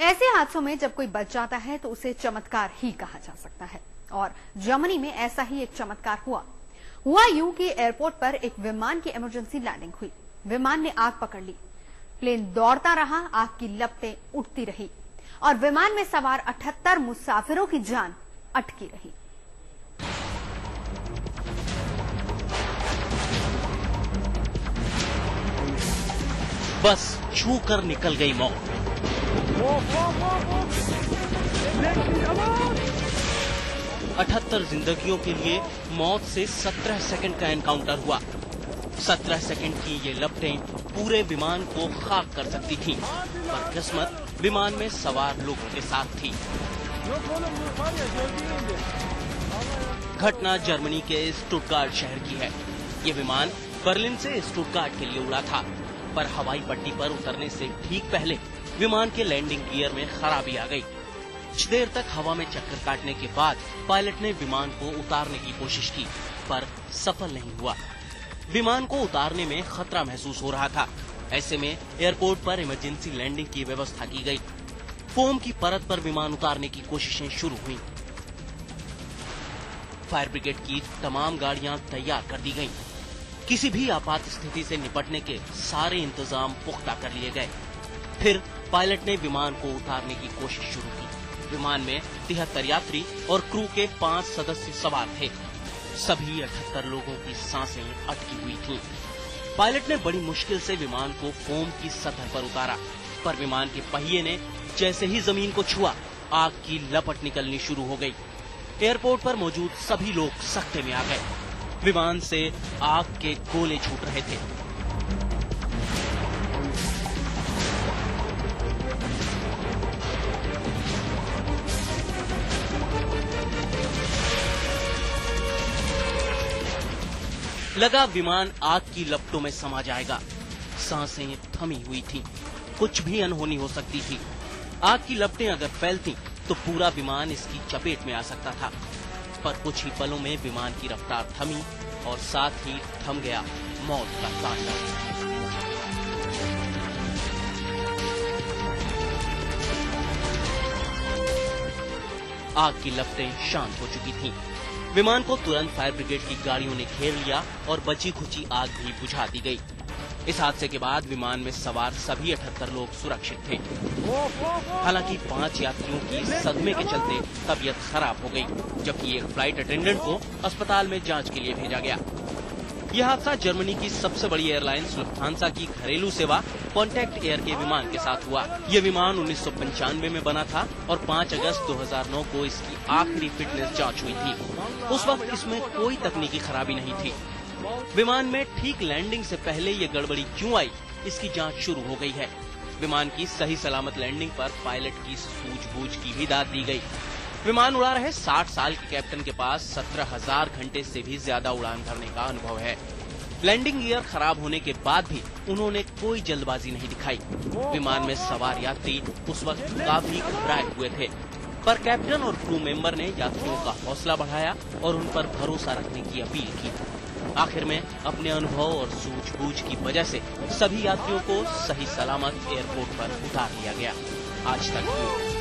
ऐसे हादसों में जब कोई बच जाता है तो उसे चमत्कार ही कहा जा सकता है। और जर्मनी में ऐसा ही एक चमत्कार हुआ। हुआ यू कि एयरपोर्ट पर एक विमान की इमरजेंसी लैंडिंग हुई। विमान ने आग पकड़ ली। प्लेन दौड़ता रहा, आग की लपटें उठती रही। और विमान में सवार 78 मुसाफिरों की जान अटकी रही। बस छू कर निकल गई मौत। अठहत्तर जिंदगियों के लिए मौत से 17 सेकंड का एनकाउंटर हुआ। 17 सेकंड की ये लपटें पूरे विमान को खाक कर सकती थीं, पर किस्मत विमान में सवार लोगों के साथ थी। घटना जर्मनी के स्टुटगार्ट शहर की है। ये विमान बर्लिन से स्टुटगार्ट के लिए उड़ा था। पर हवाई पट्टी पर उतरने से ठीक पहले विमान के लैंडिंग गियर में खराबी आ गई। कुछ देर तक हवा में चक्कर काटने के बाद पायलट ने विमान को उतारने की कोशिश की, पर सफल नहीं हुआ। विमान को उतारने में खतरा महसूस हो रहा था। ऐसे में एयरपोर्ट पर इमरजेंसी लैंडिंग की व्यवस्था की गई। फोम की परत पर विमान उतारने की कोशिशें शुरू हुई। फायर ब्रिगेड की तमाम गाड़ियाँ तैयार कर दी गईं। किसी भी आपात स्थिति से निपटने के सारे इंतज़ाम पुख्ता कर लिए गए। फिर पायलट ने विमान को उतारने की कोशिश शुरू की। विमान में तिहत्तर यात्री और क्रू के पाँच सदस्य सवार थे। सभी अठहत्तर लोगों की साँसें अटकी हुई थीं। पायलट ने बड़ी मुश्किल से विमान को फोम की सतह पर उतारा, पर विमान के पहिए ने जैसे ही ज़मीन को छुआ, आग की लपट निकलनी शुरू हो गई। एयरपोर्ट पर मौजूद सभी लोग सख्ते में आ गए। विमान से आग के गोले छूट रहे थे। लगा विमान आग की लपटों में समा जाएगा। साँसें थमी हुई थी। कुछ भी अनहोनी हो सकती थी। आग की लपटें अगर फैलती तो पूरा विमान इसकी चपेट में आ सकता था। पर कुछ ही पलों में विमान की रफ्तार थमी और साथ ही थम गया मौत का तांडव आग की लपटें शांत हो चुकी थीं। विमान को तुरंत फायर ब्रिगेड की गाड़ियों ने घेर लिया और बची खुची आग भी बुझा दी गई इस हादसे के बाद विमान में सवार सभी अठहत्तर लोग सुरक्षित थे। हालाँकि पाँच यात्रियों की सदमे के चलते तबीयत खराब हो गई, जबकि एक फ़्लाइट अटेंडेंट को अस्पताल में जाँच के लिए भेजा गया। यह हादसा जर्मनी की सबसे बड़ी एयरलाइंस लुफ्थांसा की घरेलू सेवा कॉन्टैक्ट एयर के विमान के साथ हुआ। यह विमान उन्नीस सौ पंचानवे में बना था और 5 अगस्त 2009 को इसकी आखिरी फिटनेस जाँच हुई थी। उस वक्त इसमें कोई तकनीकी खराबी नहीं थी। विमान में ठीक लैंडिंग से पहले ये गड़बड़ी क्यों आई? इसकी जाँच शुरू हो गई है। विमान की सही सलामत लैंडिंग पर पायलट की सूझबूझ की भी दाद दी गई। विमान उड़ा रहे 60 साल के कैप्टन के पास सत्रह हज़ार घंटे से भी ज़्यादा उड़ान भरने का अनुभव है। लैंडिंग गियर खराब होने के बाद भी उन्होंने कोई जल्दबाजी नहीं दिखाई। विमान में सवार यात्री उस वक्त काफ़ी घबराए हुए थे। पर कैप्टन और क्रू मेंबर ने यात्रियों का हौसला बढ़ाया और उन पर भरोसा रखने की अपील की। आखिर में अपने अनुभव और सूझबूझ की वजह से सभी यात्रियों को सही सलामत एयरपोर्ट पर उतार लिया गया। आज तक